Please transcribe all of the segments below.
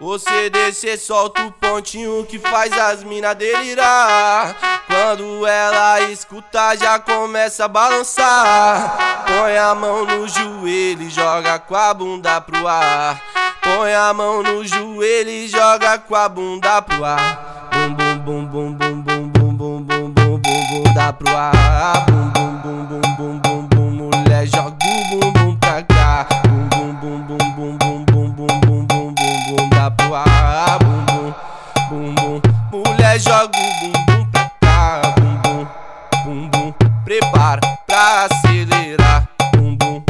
Você descer, solta o pontinho que faz as mina delirar. Quando ela escuta, já começa a balançar. Põe a mão no joelho e joga com a bunda pro ar. Põe a mão no joelho e joga com a bunda pro ar. Bum bum bum bum bum bum bum bum bum bum bum bum dá pro ar. Bum bum bum joga o bum bum pra cá. Bum bum bum bum prepara pra acelerar. Bum bum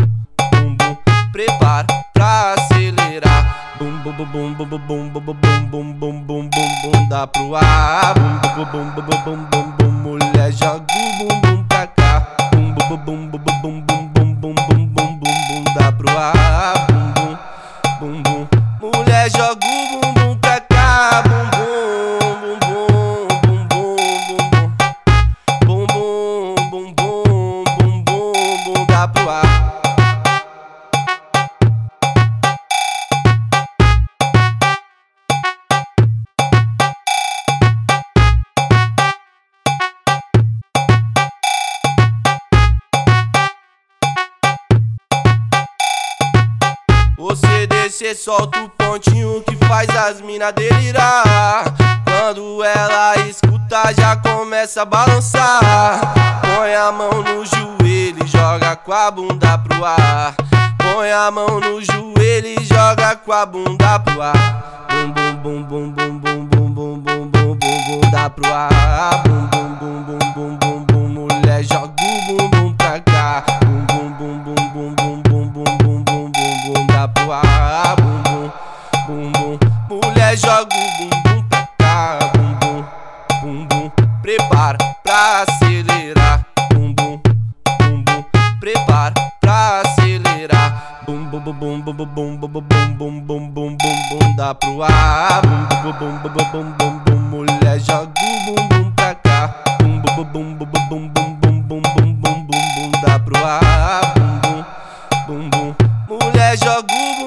bum bum prepara pra acelerar. Bum bum bum bum bum bum bum bum bum bum bum bum bum dá pro ar. Bum bum bum bum bum bum bum mulher joga o bum bum pra cá. Bum bum bum bum bum bum bum bum bum bum bum bum dá pro ar. Pro ar. Você descer, solta o pontinho que faz as mina delirar. Quando ela escuta, já começa a balançar. Põe a mão no joelho e joga com a bunda pro ar. Põe a mão no joelho e joga com a bunda pro ar. Bum bum bum bum bum bum bum bum bum bum dá pro ar. Bum bum bum bum bum bum bum mulher joga o bum bum pra cá. Bum bum bum bum bum bum bum bum bum bum bum dá pro ar. Bum bum bum bum mulher joga o bum bum pra cá. Bum bum bum bum prepara pra acelerar prepara pra acelerar. Bum bum bum bum bum bum bum bum bum bum bum bum bum bum dá pro ar. Bum bum bum bum bum bum bum mulher joga o bum bum pra cá. Bum bum bum bum bum bum bum bum bum bum bum bum dá pro ar. Bum bum bum bum mulher joga o